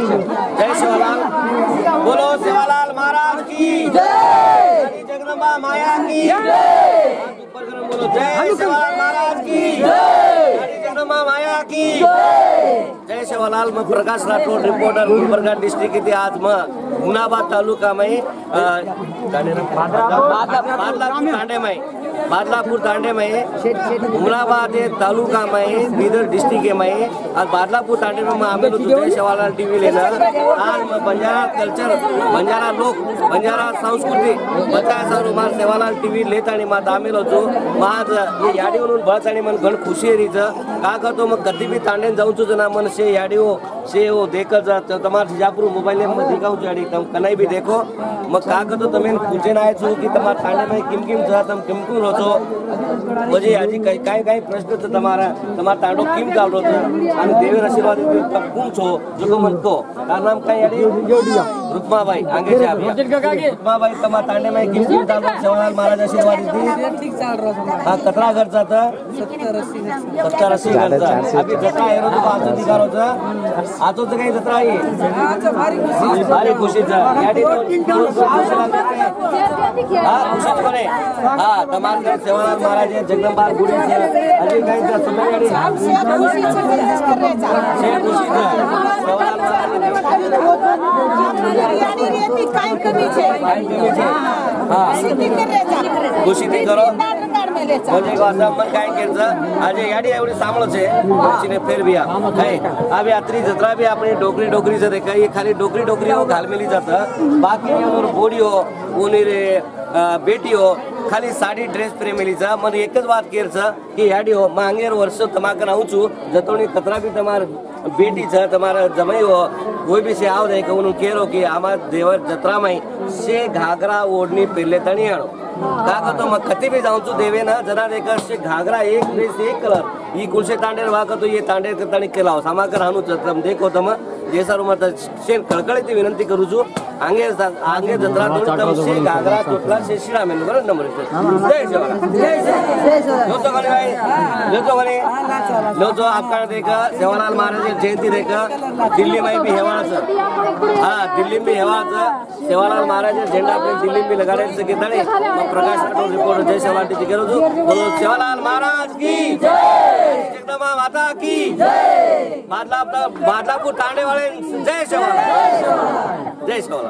जय शिवलाल बोलो सेवालाल महाराज की। जय। जगदम्बा माया की। जय। बोलो जय सेवालाल महाराज की। जय। जगदम्बा माया की जय सेवालाल मग प्रकाश राठोड रिपोर्टर गुलबर्गा डिस्ट्रिक्ट इथे आज मग हुनाबाद तालुकामध्ये बादलापूर तांडेमय बादलापूर तांडेमय हुमनाबाद ये तालुका मै बीदर डिस्ट्रिक्ट मै आज बादलापूर तांडे में होतो जय शवालाल टीव्ही लेना आज मैं बंजारा कल्चर बंजारा लोक बंजारा संस्कृती बचाय सारू मार सेवालाल टीव्ही लेत आणि मा आम्ही होतो. माझ याडीवरून बस आणि मन घण खुशी आहे का करतो मग कधी बि तांडेन जाऊं चो जना मन से याडी हो से हो देख जा तमार सिजापुर मोबाइल में दिखाऊं जाड़ी तम कनाई भी देखो. म का कतो तमेन? पूछे ना छो कि तमार तांडे में किम किम था तम किम किम रो छो मजे आजी काय काय प्रश्न छ तमारा तमार तांडो किम का रो छो देवी देवे आशीर्वाद तम कोण छो जो मन को तार नाम काय याडी रुक्माबाई अंग्रेजी आपकी रुक्माबाई तमा तांडे में किसी जवाहरलाल महाराज आशीर्वाद दी हाँ कतरा घर जाता सत्तर अस्सी घर जाता अभी जत्रा आहे तो आज निघाल होता. आज होतं काही जत्रा आहे? भारी खुशीचा हा खुशीच बरे हा तमाम जवाहरलाल महाराज जगदंबार गुढी अजून काही संध्याकाळी खुशीचं जवाहरलाल महाराज. મહારાજ છે, જગદંબા ગુડી છે હજી કઈ છે સમય યાડી છે ખુશી છે સેવાલાલ મહારાજ काय कमी છે હા ખુશીથી કરો મેલે म्हणजे असं मन काय केलं આજે યાડી એવડી સાંભળો છે પછીને ફેર બી આ કઈ આ બી આતરી જત્રા બી આપણી ડોકરી ડોકરી છે દેખાય એ ખાલી ડોકરી ડોકરીઓ ઘાલમેલી જત બાકી એનો બોડીઓ ઓની રે અ, બેટીઓ ખાલી સાડી ડ્રેસ પ્રેમેલી છે મને એક જ વાત કેર છે કે યાડીઓ માંગેર વર્ષો તમાકર આવું છું જતોની કતરા બી તમાર बेटी छ तुम्हारा जमाई हो कोई भी से आओ नहीं कहूँ उन्होंने कह रो कि आमा देवर जत्रा में से घाघरा ओढ़नी पहले तणी आणो का करतो मग कधी बी जाऊन तू देवे ना जना रेकर से घाघरा एक ड्रेस एक कलर ही कुलशे तांडेर वा करतो ये तांडेर करतानी केला हो सामाकर हानू देखो तम जे सारू माता शेर कळकळीची विनंती करू છું जवाहरलाल महाराज जयंती देख दिल्ली माई भी हेवाळाचं हा दिल्ली में हेवाळाचं जवाहरलाल महाराज झेंडा आपले दिल्ली में लगाडायचं की तळे मग प्रकाश रिपोर्ट जय शेवाटी तिथे गेलो होतो सेवालाल महाराज की माता की जय बादला बादलापूर तांडेवाळे जय सेवा जय सेवा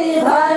हरि